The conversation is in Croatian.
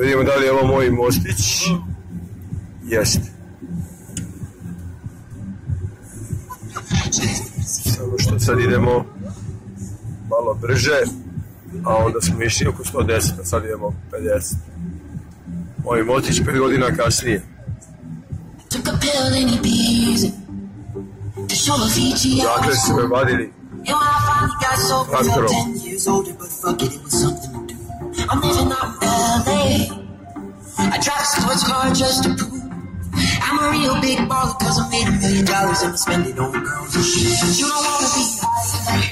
Vidimo da li je ovo moj mostić. Jeste. Samo što sad idemo malo brže, a onda smo išli oko 110, a sad idemo 50. Moj mostić 5 godina kasnije. Dakle su me vadili And I'm living out in LA. I drive a sports car just to prove I'm a real big baller, cause I made a million dollars and I spend it on girls. You don't wanna be like